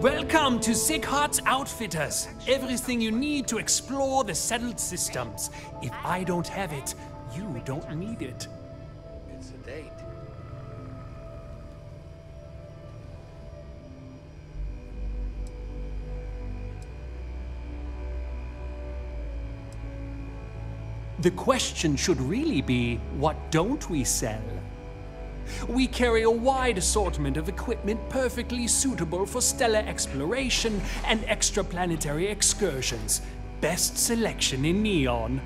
Welcome to Sieghart's Outfitters. Everything you need to explore the settled systems. If I don't have it, you don't need it. It's a date. The question should really be what don't we sell? We carry a wide assortment of equipment perfectly suitable for stellar exploration and extraplanetary excursions. Best selection in Neon.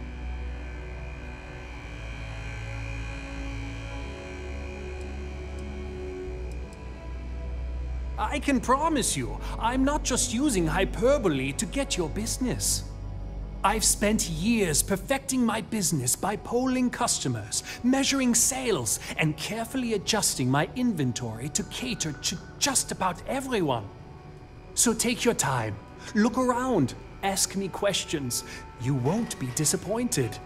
I can promise you, I'm not just using hyperbole to get your business. I've spent years perfecting my business by polling customers, measuring sales, and carefully adjusting my inventory to cater to just about everyone. So take your time, look around, ask me questions. You won't be disappointed.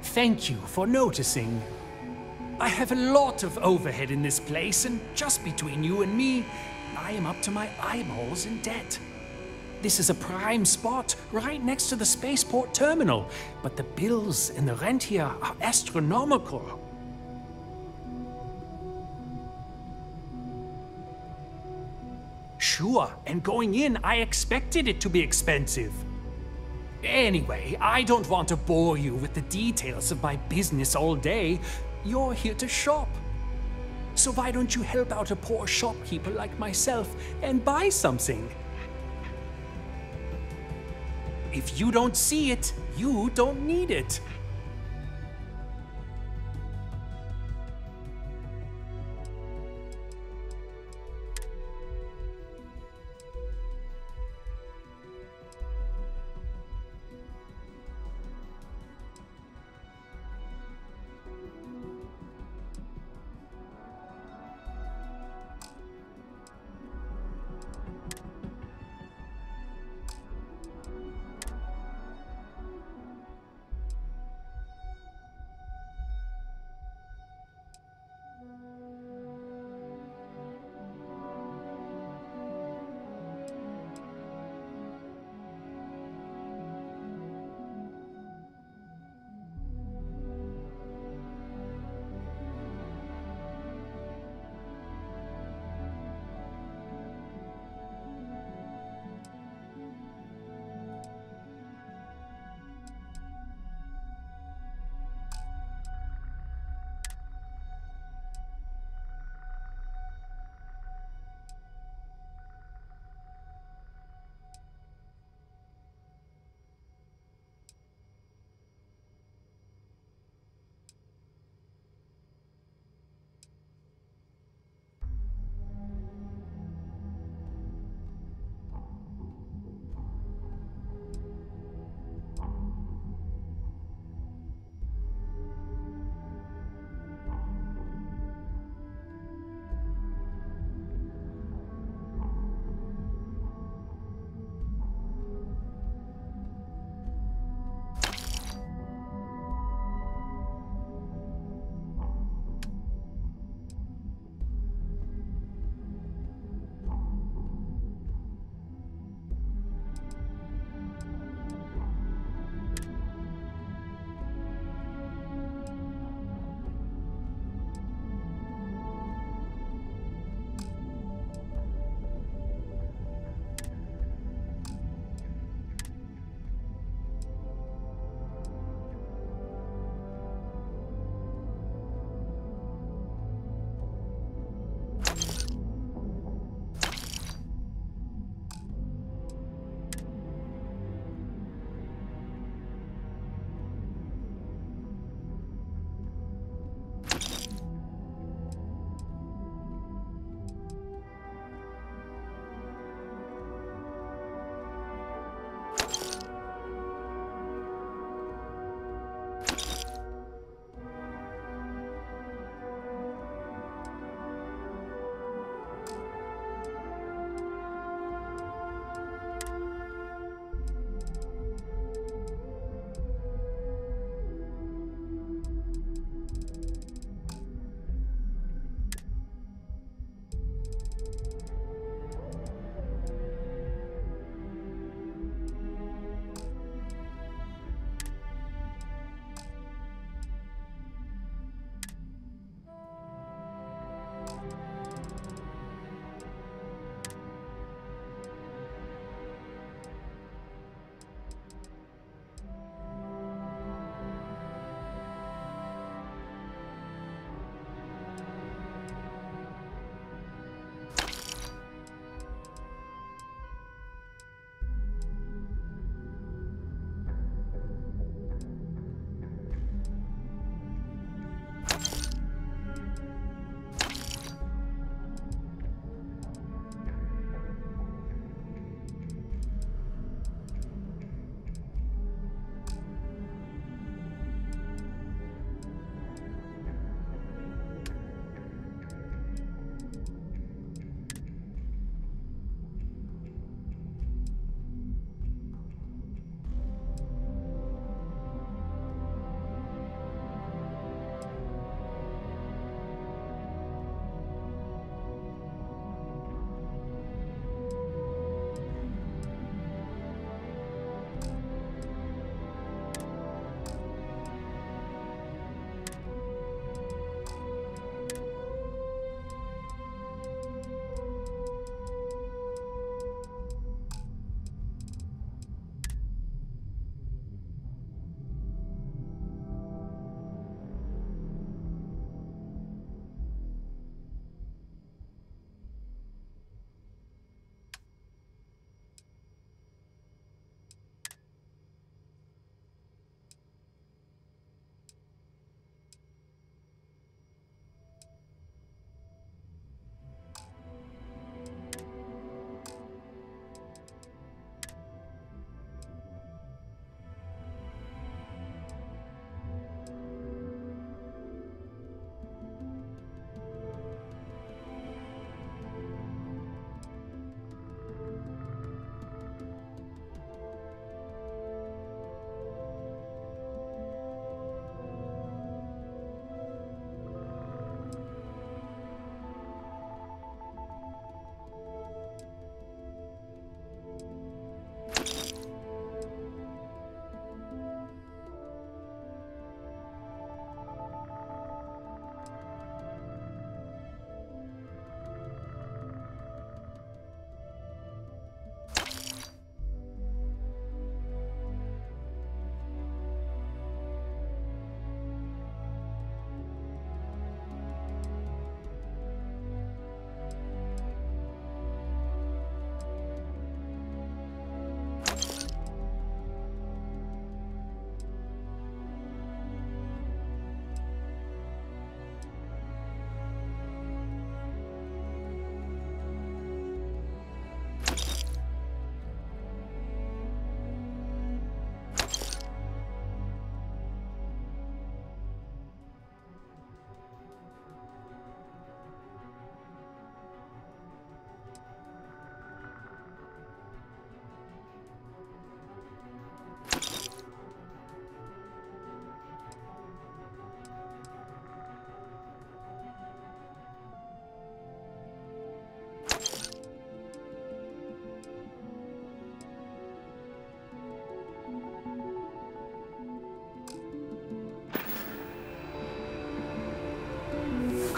Thank you for noticing. I have a lot of overhead in this place, and just between you and me, I am up to my eyeballs in debt. This is a prime spot right next to the spaceport terminal, but the bills and the rent here are astronomical. Sure, and going in, I expected it to be expensive. Anyway, I don't want to bore you with the details of my business all day. You're here to shop. So why don't you help out a poor shopkeeper like myself and buy something? If you don't see it, you don't need it.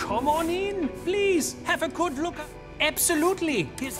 Come on in. Please, have a good look. Absolutely. Here's